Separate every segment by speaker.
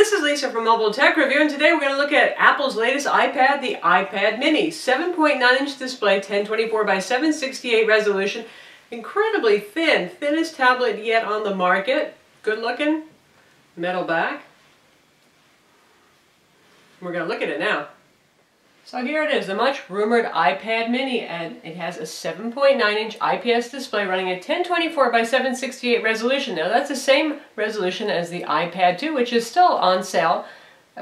Speaker 1: This is Lisa from Mobile Tech Review, and today we're going to look at Apple's latest iPad, the iPad Mini. 7.9-inch display, 1024 by 768 resolution. Incredibly thin, thinnest tablet yet on the market. Good looking, metal back. We're going to look at it now. So here it is, the much rumored iPad mini, and it has a 7.9-inch IPS display running at 1024 by 768 resolution. Now that's the same resolution as the iPad 2, which is still on sale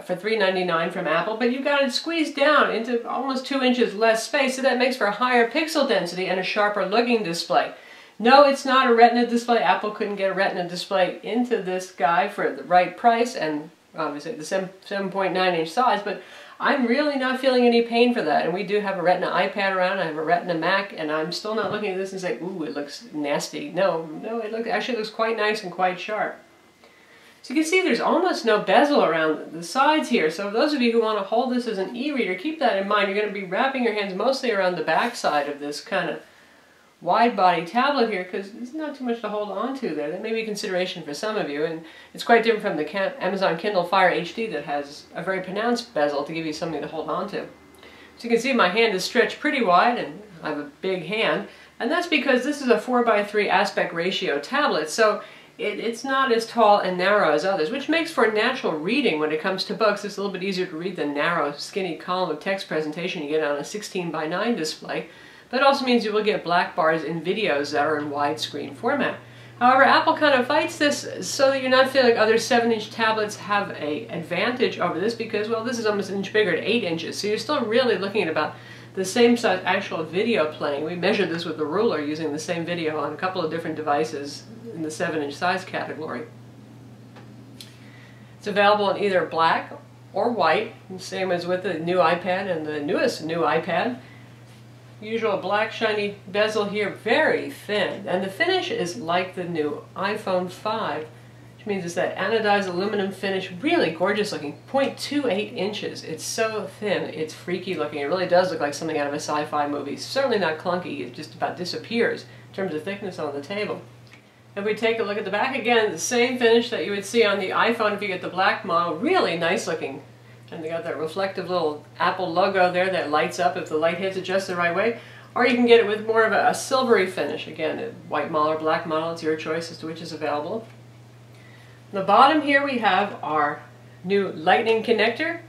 Speaker 1: for 399 from Apple, but you've got it squeezed down into almost 2 inches less space, so that makes for a higher pixel density and a sharper looking display. No, it's not a Retina display. Apple couldn't get a Retina display into this guy for the right price and obviously the 7.9 inch size, but I'm really not feeling any pain for that. And we do have a Retina iPad around, I have a Retina Mac, and I'm still not looking at this and saying, ooh, it looks nasty. No, no, it look, actually looks quite nice and quite sharp. So you can see there's almost no bezel around the sides here. So those of you who want to hold this as an e-reader, keep that in mind. You're going to be wrapping your hands mostly around the back side of this kind of wide body tablet here because there's not too much to hold on to there. That may be a consideration for some of you and it's quite different from the Amazon Kindle Fire HD that has a very pronounced bezel to give you something to hold on to. So you can see my hand is stretched pretty wide and I have a big hand and that's because this is a 4x3 aspect ratio tablet so it, it's not as tall and narrow as others which makes for natural reading when it comes to books. It's a little bit easier to read the narrow skinny column of text presentation you get on a 16 by 9 display it also means you will get black bars in videos that are in widescreen format. However, Apple kind of fights this so that you're not feeling like other 7-inch tablets have a advantage over this because, well, this is almost an inch bigger at 8 inches, so you're still really looking at about the same size actual video playing. We measured this with the ruler using the same video on a couple of different devices in the 7-inch size category. It's available in either black or white, same as with the new iPad and the newest new iPad usual black shiny bezel here, very thin. And the finish is like the new iPhone 5, which means it's that anodized aluminum finish, really gorgeous looking, 0.28 inches. It's so thin, it's freaky looking. It really does look like something out of a sci-fi movie. Certainly not clunky, it just about disappears in terms of thickness on the table. If we take a look at the back again, the same finish that you would see on the iPhone if you get the black model, really nice looking and they got that reflective little Apple logo there that lights up if the light hits it just the right way. Or you can get it with more of a, a silvery finish. Again, white model or black model, it's your choice as to which is available. The bottom here we have our new lightning connector.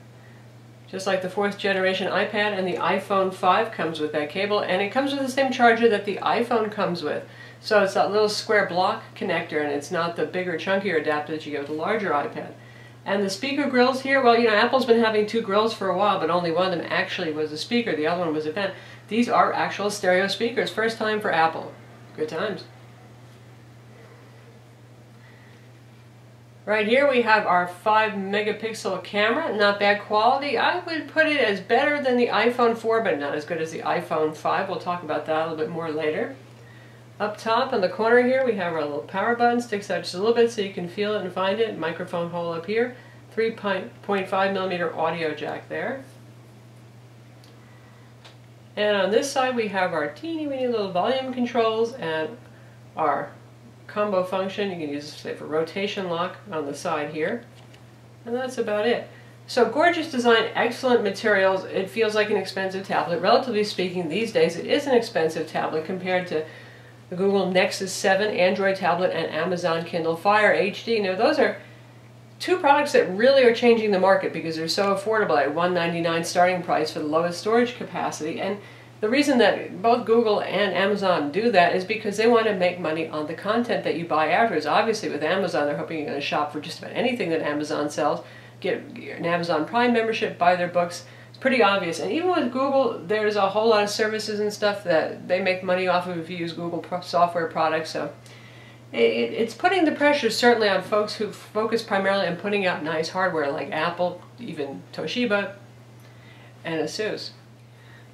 Speaker 1: Just like the fourth generation iPad and the iPhone 5 comes with that cable. And it comes with the same charger that the iPhone comes with. So it's that little square block connector and it's not the bigger, chunkier adapter that you get with the larger iPad. And the speaker grills here, well, you know, Apple's been having two grills for a while, but only one of them actually was a speaker. The other one was a vent. These are actual stereo speakers. First time for Apple. Good times. Right here we have our 5 megapixel camera, not bad quality. I would put it as better than the iPhone 4, but not as good as the iPhone 5. We'll talk about that a little bit more later. Up top in the corner here we have our little power button, sticks out just a little bit so you can feel it and find it. Microphone hole up here. 3.5 millimeter audio jack there. And on this side we have our teeny weeny little volume controls and our combo function. You can use say for rotation lock on the side here. And that's about it. So gorgeous design, excellent materials. It feels like an expensive tablet. Relatively speaking, these days it is an expensive tablet compared to the Google Nexus 7 Android tablet, and Amazon Kindle Fire HD. Now those are two products that really are changing the market because they're so affordable at 199 starting price for the lowest storage capacity. And the reason that both Google and Amazon do that is because they want to make money on the content that you buy afterwards. Obviously with Amazon, they're hoping you're going to shop for just about anything that Amazon sells, get an Amazon Prime membership, buy their books, pretty obvious. And even with Google, there's a whole lot of services and stuff that they make money off of if you use Google software products. So it, it's putting the pressure certainly on folks who focus primarily on putting out nice hardware like Apple, even Toshiba, and Asus.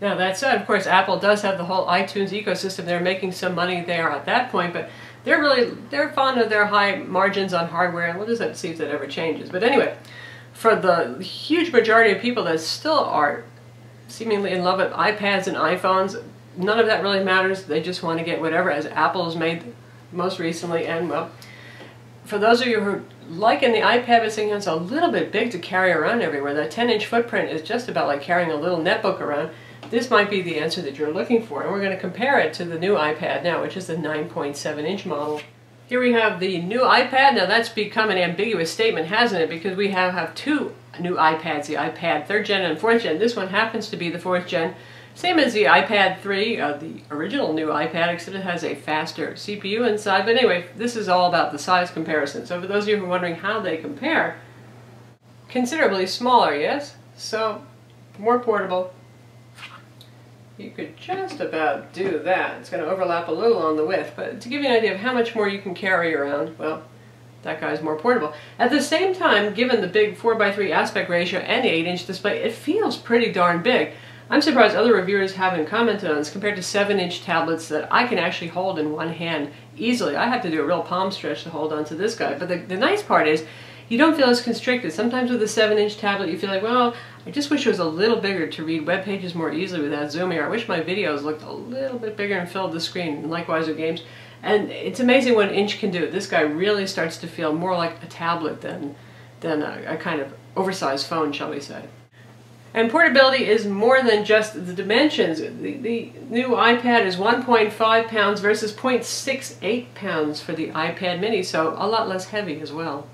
Speaker 1: Now that said, of course, Apple does have the whole iTunes ecosystem. They're making some money there at that point, but they're really they're fond of their high margins on hardware, and we'll just see if that ever changes. But anyway, for the huge majority of people that still are seemingly in love with iPads and iPhones, none of that really matters. They just want to get whatever, as Apple has made most recently. And well, for those of you who are liken the iPad by saying it's a little bit big to carry around everywhere. That 10 inch footprint is just about like carrying a little netbook around. This might be the answer that you're looking for, and we're going to compare it to the new iPad now, which is the 9.7 inch model. Here we have the new iPad. Now that's become an ambiguous statement, hasn't it? Because we have, have two new iPads, the iPad 3rd gen and 4th gen. This one happens to be the 4th gen. Same as the iPad 3, uh, the original new iPad, except it has a faster CPU inside. But anyway, this is all about the size comparison. So for those of you who are wondering how they compare, considerably smaller, yes? So, more portable. You could just about do that. It's going to overlap a little on the width, but to give you an idea of how much more you can carry around, well, that guy's more portable. At the same time, given the big 4x3 aspect ratio and the 8-inch display, it feels pretty darn big. I'm surprised other reviewers haven't commented on this compared to 7-inch tablets that I can actually hold in one hand easily. I have to do a real palm stretch to hold onto this guy. But the, the nice part is you don't feel as constricted. Sometimes with a 7-inch tablet you feel like, well, I just wish it was a little bigger to read web pages more easily without zooming. Or I wish my videos looked a little bit bigger and filled the screen, and likewise with games. And it's amazing what an inch can do. This guy really starts to feel more like a tablet than, than a, a kind of oversized phone, shall we say. And portability is more than just the dimensions. The, the new iPad is 1.5 pounds versus 0.68 pounds for the iPad mini, so a lot less heavy as well.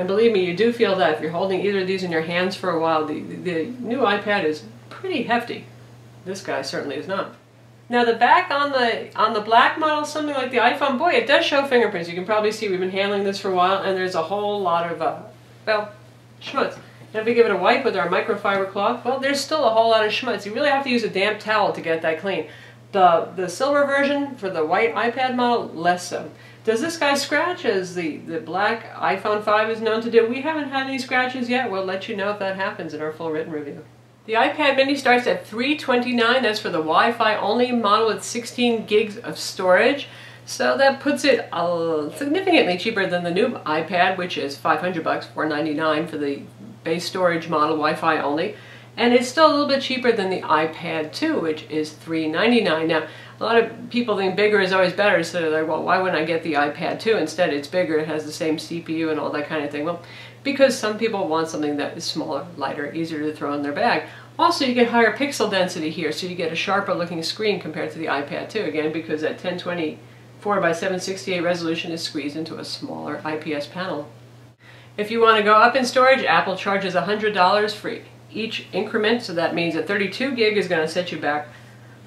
Speaker 1: And believe me, you do feel that if you're holding either of these in your hands for a while, the, the new iPad is pretty hefty. This guy certainly is not. Now the back on the on the black model, something like the iPhone, boy, it does show fingerprints. You can probably see we've been handling this for a while, and there's a whole lot of, uh, well, schmutz. And if we give it a wipe with our microfiber cloth, well, there's still a whole lot of schmutz. You really have to use a damp towel to get that clean. The, the silver version for the white iPad model, less so. Does this guy scratch as the, the black iPhone 5 is known to do? We haven't had any scratches yet. We'll let you know if that happens in our full written review. The iPad mini starts at 329. That's for the Wi-Fi only model with 16 gigs of storage. So that puts it uh, significantly cheaper than the new iPad, which is 500 bucks, 499 for the base storage model, Wi-Fi only. And it's still a little bit cheaper than the iPad 2, which is 399. Now, a lot of people think bigger is always better, so they're like, well, why wouldn't I get the iPad 2? Instead, it's bigger, it has the same CPU and all that kind of thing. Well, because some people want something that is smaller, lighter, easier to throw in their bag. Also, you get higher pixel density here, so you get a sharper looking screen compared to the iPad 2, again, because that 1024 by 768 resolution is squeezed into a smaller IPS panel. If you want to go up in storage, Apple charges $100 for each increment, so that means a 32 gig is going to set you back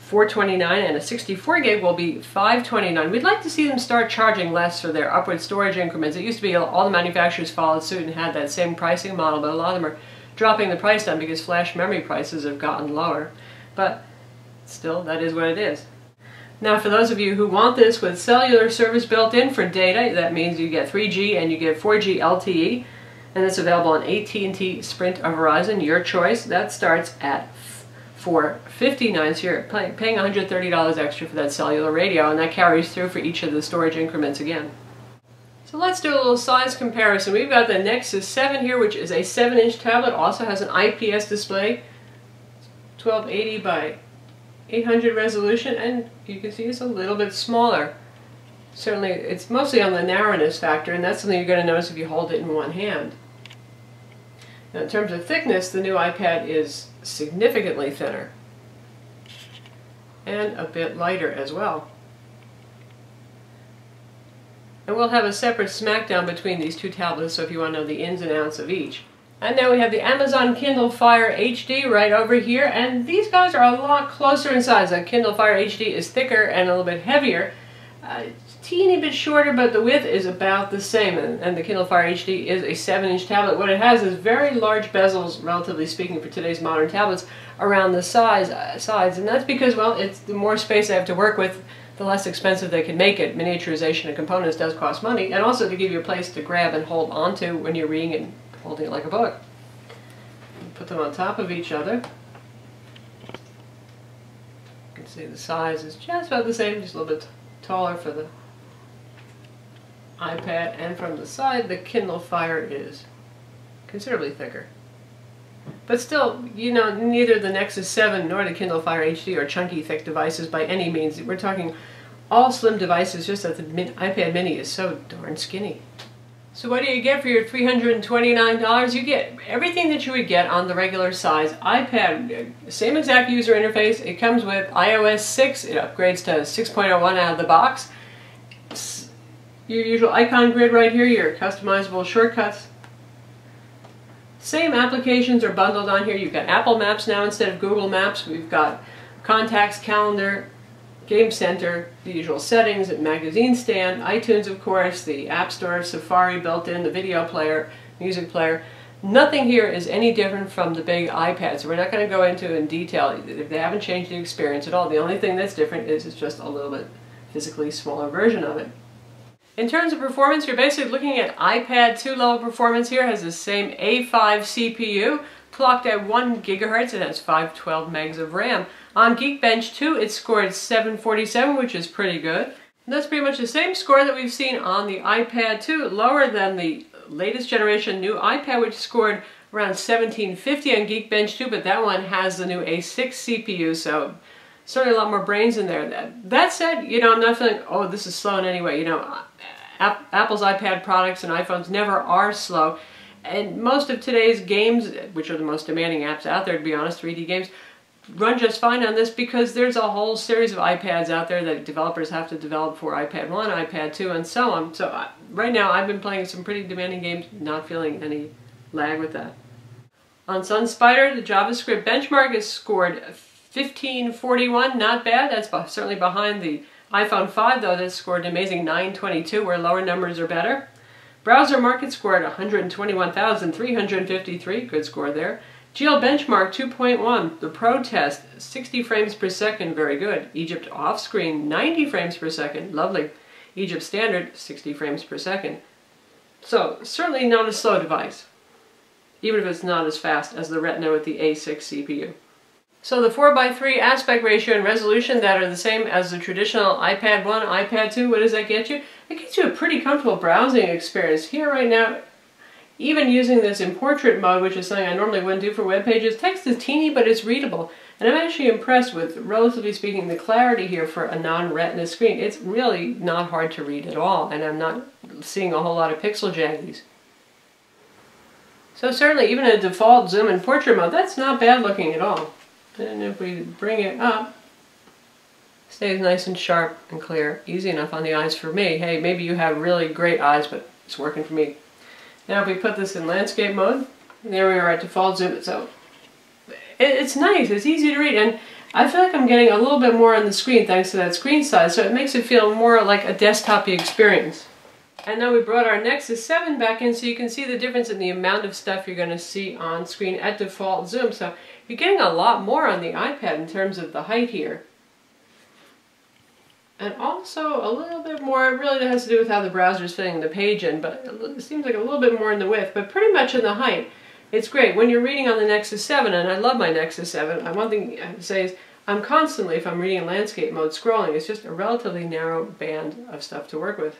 Speaker 1: 429 and a 64 gig will be 529. We'd like to see them start charging less for their upward storage increments. It used to be all the manufacturers followed suit and had that same pricing model, but a lot of them are dropping the price down because flash memory prices have gotten lower. But still, that is what it is. Now for those of you who want this with cellular service built in for data, that means you get 3G and you get 4G LTE, and it's available on AT&T, Sprint, or Verizon, your choice. That starts at 459 so you're paying $130 extra for that cellular radio, and that carries through for each of the storage increments again. So let's do a little size comparison. We've got the Nexus 7 here, which is a 7-inch tablet, also has an IPS display, 1280 by 800 resolution, and you can see it's a little bit smaller. Certainly, it's mostly on the narrowness factor, and that's something you're going to notice if you hold it in one hand. Now, in terms of thickness, the new iPad is significantly thinner and a bit lighter as well. And we'll have a separate smackdown between these two tablets, so if you want to know the ins and outs of each. And now we have the Amazon Kindle Fire HD right over here, and these guys are a lot closer in size. The Kindle Fire HD is thicker and a little bit heavier. Uh, teeny bit shorter, but the width is about the same, and, and the Kindle Fire HD is a 7-inch tablet. What it has is very large bezels, relatively speaking, for today's modern tablets, around the size, uh, sides, and that's because, well, it's the more space I have to work with, the less expensive they can make it. Miniaturization of components does cost money, and also to give you a place to grab and hold onto when you're reading and holding it like a book. Put them on top of each other. You can see the size is just about the same, just a little bit taller for the iPad, and from the side the Kindle Fire is considerably thicker. But still, you know, neither the Nexus 7 nor the Kindle Fire HD are chunky, thick devices by any means. We're talking all slim devices, just that the iPad mini is so darn skinny. So what do you get for your $329? You get everything that you would get on the regular size iPad. Same exact user interface. It comes with iOS 6. It upgrades to 6.01 out of the box. Your usual icon grid right here, your customizable shortcuts. Same applications are bundled on here. You've got Apple Maps now instead of Google Maps. We've got Contacts, Calendar, Game Center, the usual settings, and magazine stand, iTunes of course, the App Store, Safari built in, the video player, music player. Nothing here is any different from the big iPad, so we're not going to go into in detail. If they haven't changed the experience at all. The only thing that's different is it's just a little bit physically smaller version of it. In terms of performance, you're basically looking at iPad 2 level performance here. It has the same A5 CPU, clocked at 1 gigahertz. It has 512 megs of RAM. On Geekbench 2, it scored 747, which is pretty good. And that's pretty much the same score that we've seen on the iPad 2, lower than the latest generation new iPad, which scored around 1750 on Geekbench 2, but that one has the new A6 CPU, so certainly a lot more brains in there. That, said, you know, I'm not feeling, oh, this is slow in any way. You know, Apple's iPad products and iPhones never are slow. And most of today's games, which are the most demanding apps out there, to be honest, 3D games, run just fine on this because there's a whole series of iPads out there that developers have to develop for iPad 1, iPad 2, and so on. So uh, right now I've been playing some pretty demanding games, not feeling any lag with that. On SunSpider, the JavaScript benchmark is scored 1541, not bad. That's certainly behind the iPhone 5 though, that scored an amazing 922 where lower numbers are better. Browsermark scored 121,353, good score there. GL Benchmark 2.1, the Pro Test, 60 frames per second, very good. Egypt Off-Screen, 90 frames per second, lovely. Egypt Standard, 60 frames per second. So, certainly not a slow device, even if it's not as fast as the Retina with the A6 CPU. So the 4x3 aspect ratio and resolution that are the same as the traditional iPad 1, iPad 2, what does that get you? It gets you a pretty comfortable browsing experience. Here right now, even using this in portrait mode, which is something I normally wouldn't do for web pages, text is teeny but it's readable. And I'm actually impressed with, relatively speaking, the clarity here for a non-retina screen. It's really not hard to read at all, and I'm not seeing a whole lot of pixel jaggies. So certainly, even a default zoom in portrait mode, that's not bad looking at all. And if we bring it up, stays nice and sharp and clear. Easy enough on the eyes for me. Hey, maybe you have really great eyes, but it's working for me. Now if we put this in landscape mode, there we are at default zoom. So it's nice, it's easy to read, and I feel like I'm getting a little bit more on the screen thanks to that screen size, so it makes it feel more like a desktop experience. And now we brought our Nexus 7 back in so you can see the difference in the amount of stuff you're going to see on screen at default zoom. So you're getting a lot more on the iPad in terms of the height here. And also a little bit more, it really has to do with how the browser is fitting the page in, but it seems like a little bit more in the width, but pretty much in the height. It's great. When you're reading on the Nexus 7, and I love my Nexus 7, one thing I have to say is I'm constantly, if I'm reading in landscape mode, scrolling. It's just a relatively narrow band of stuff to work with.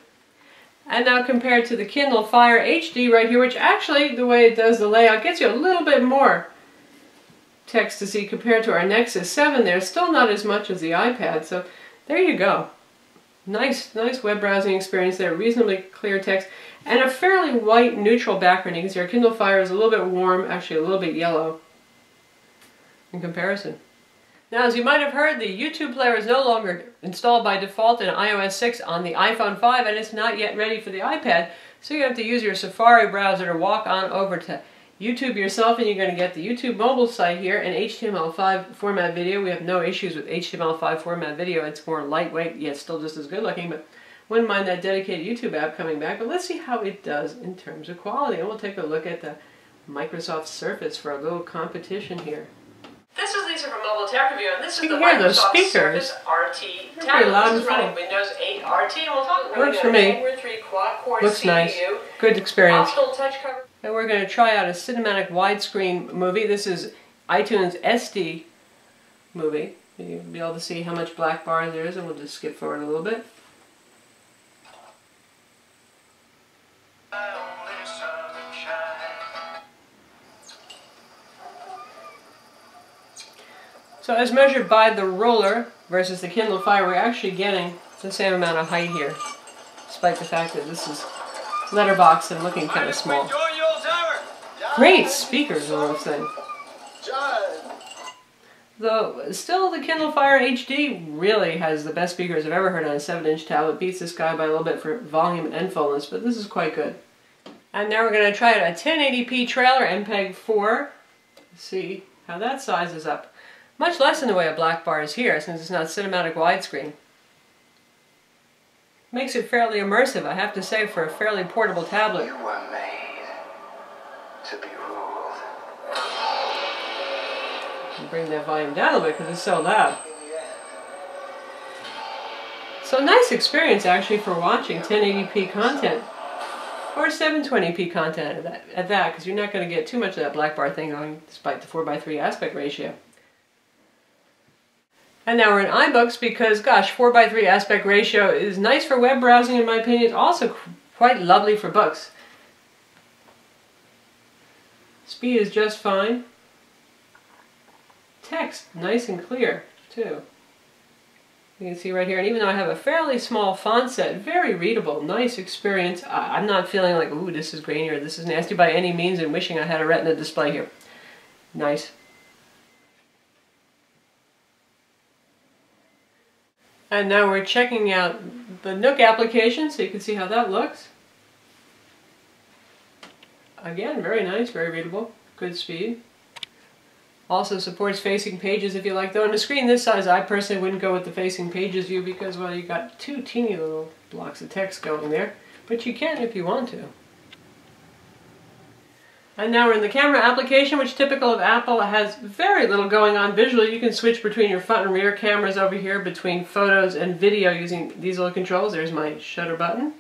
Speaker 1: And now compared to the Kindle Fire HD right here, which actually, the way it does the layout, gets you a little bit more text to see compared to our Nexus 7 there. Still not as much as the iPad, so there you go. Nice, nice web browsing experience there, reasonably clear text, and a fairly white neutral background. You can see our Kindle Fire is a little bit warm, actually a little bit yellow in comparison. Now, as you might have heard, the YouTube player is no longer installed by default in iOS 6 on the iPhone 5, and it's not yet ready for the iPad, so you have to use your Safari browser to walk on over to YouTube yourself and you're going to get the YouTube mobile site here in HTML5 format video. We have no issues with HTML5 format video. It's more lightweight, yet still just as good looking, but wouldn't mind that dedicated YouTube app coming back. But let's see how it does in terms of quality. And we'll take a look at the Microsoft Surface for a little competition here. This is Lisa from Mobile Tech Review, and this is the Microsoft. Surface RT tablet. This is running Windows 8 RT, we'll talk about Works for me. Looks CPU, nice. Good experience. And we're going to try out a cinematic widescreen movie. This is iTunes SD movie. You'll be able to see how much black bar there is, and we'll just skip forward a little bit. So as measured by the roller versus the Kindle Fire, we're actually getting the same amount of height here, despite the fact that this is letterbox and looking kind of small. Great speakers on this thing. Though, still the Kindle Fire HD really has the best speakers I've ever heard on a 7-inch tablet. Beats this guy by a little bit for volume and fullness, but this is quite good. And now we're going to try a 1080p trailer MPEG-4. See how that sizes up. Much less in the way of black bars here, since it's not cinematic widescreen. Makes it fairly immersive, I have to say, for a fairly portable tablet.
Speaker 2: To be ruled.
Speaker 1: Bring that volume down a bit because it's so loud. So nice experience actually for watching 1080p content. Or 720p content at that, at that because you're not going to get too much of that black bar thing going despite the 4x3 aspect ratio. And now we're in iBooks because, gosh, 4x3 aspect ratio is nice for web browsing in my opinion. It's also quite lovely for books. Speed is just fine. Text, nice and clear, too. You can see right here, and even though I have a fairly small font set, very readable, nice experience. I'm not feeling like, ooh, this is grainy or this is nasty by any means and wishing I had a retina display here. Nice. And now we're checking out the Nook application so you can see how that looks. Again, very nice, very readable, good speed. Also supports facing pages if you like, though on a screen this size I personally wouldn't go with the facing pages view because, well, you got two teeny little blocks of text going there, but you can if you want to. And now we're in the camera application, which typical of Apple has very little going on visually. You can switch between your front and rear cameras over here, between photos and video using these little controls. There's my shutter button.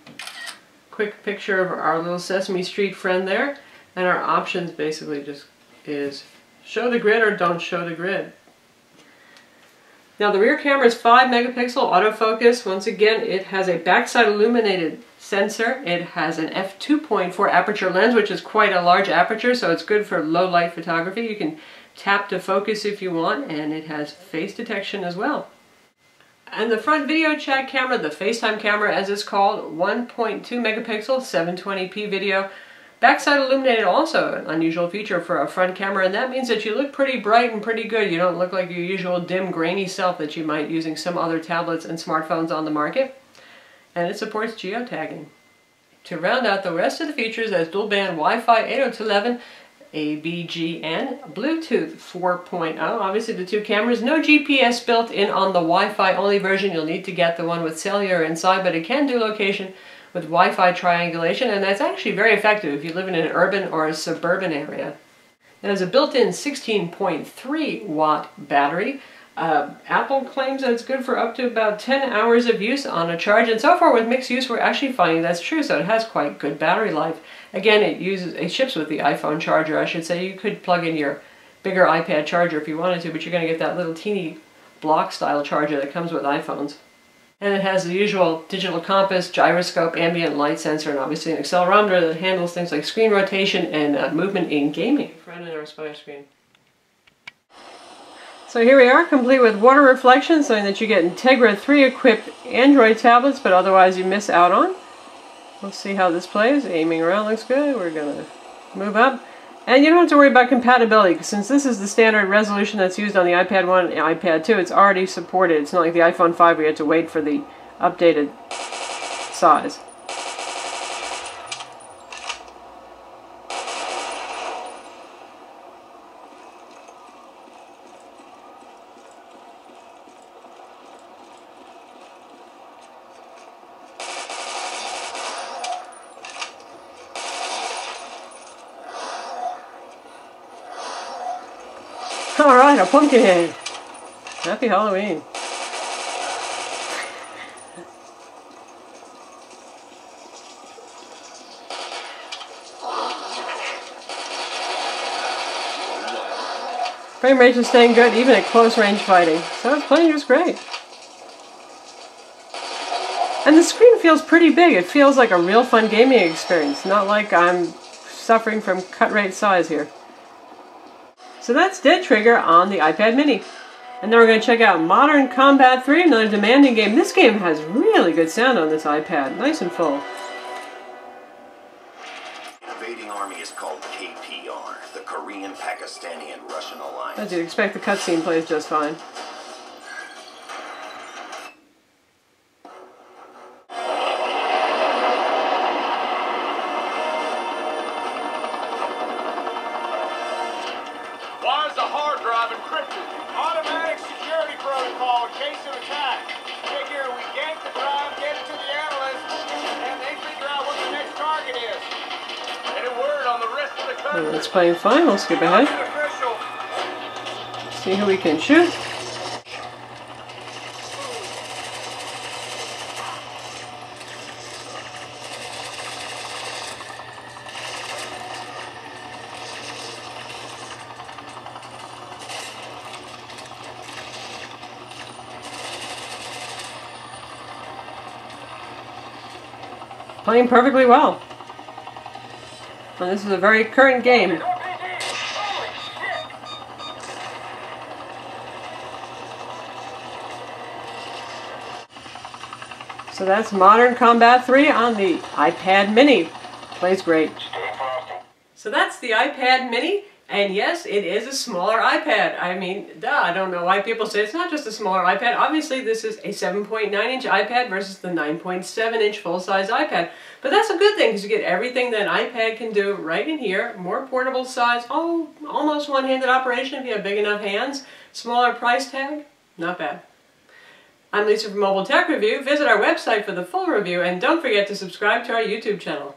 Speaker 1: Quick picture of our little Sesame Street friend there. And our options basically just is show the grid or don't show the grid. Now the rear camera is 5 megapixel autofocus. Once again, it has a backside illuminated sensor. It has an f2.4 aperture lens, which is quite a large aperture, so it's good for low light photography. You can tap to focus if you want, and it has face detection as well. And the front video chat camera, the FaceTime camera as it's called, 1.2 megapixel, 720p video. Backside illuminated also an unusual feature for a front camera, and that means that you look pretty bright and pretty good. You don't look like your usual dim, grainy self that you might using some other tablets and smartphones on the market and it supports geotagging. To round out the rest of the features as dual band Wi-Fi 802.11, ABGN, Bluetooth 4.0, obviously the two cameras, no GPS built in on the Wi-Fi only version, you'll need to get the one with cellular inside, but it can do location with Wi-Fi triangulation, and that's actually very effective if you live in an urban or a suburban area. It has a built-in 16.3 watt battery, uh, Apple claims that it's good for up to about 10 hours of use on a charge, and so far with mixed use, we're actually finding that's true, so it has quite good battery life. Again, it uses it ships with the iPhone charger, I should say. You could plug in your bigger iPad charger if you wanted to, but you're going to get that little teeny block-style charger that comes with iPhones. And it has the usual digital compass, gyroscope, ambient light sensor, and obviously an accelerometer that handles things like screen rotation and uh, movement in gaming. In our screen. So here we are, complete with water reflection, something that you get in Tegra 3 equipped Android tablets, but otherwise you miss out on. Let's see how this plays. Aiming around looks good. We're going to move up. And you don't have to worry about compatibility, since this is the standard resolution that's used on the iPad 1 and iPad 2, it's already supported. It's not like the iPhone 5 where you have to wait for the updated size. Alright, a pumpkin head. Happy Halloween. Frame rate is staying good even at close range fighting, so it's playing just great. And the screen feels pretty big. It feels like a real fun gaming experience, not like I'm suffering from cut rate size here. So that's Dead Trigger on the iPad mini. And then we're going to check out Modern Combat 3, another demanding game. This game has really good sound on this iPad, nice and full.
Speaker 3: Invading army is called KPR, the Korean, Pakistani, and Russian alliance.
Speaker 1: As you'd expect, the cutscene plays just fine.
Speaker 4: Rest of the
Speaker 1: And
Speaker 4: country?
Speaker 1: it's playing fine. We'll skip ahead. See who we can shoot. Playing perfectly well. And this is a very current game.
Speaker 4: RPG! Holy shit!
Speaker 1: So that's Modern Combat 3 on the iPad Mini. Plays great. So that's the iPad Mini, and yes, it is a smaller iPad. I mean, duh, I don't know why people say it's not just a smaller iPad. Obviously, this is a 7.9 inch iPad versus the 9.7 inch full size iPad. But that's a good thing because you get everything that an iPad can do right in here. More portable size, oh, almost one handed operation if you have big enough hands. Smaller price tag, not bad. I'm Lisa from Mobile Tech Review. Visit our website for the full review and don't forget to subscribe to our YouTube channel.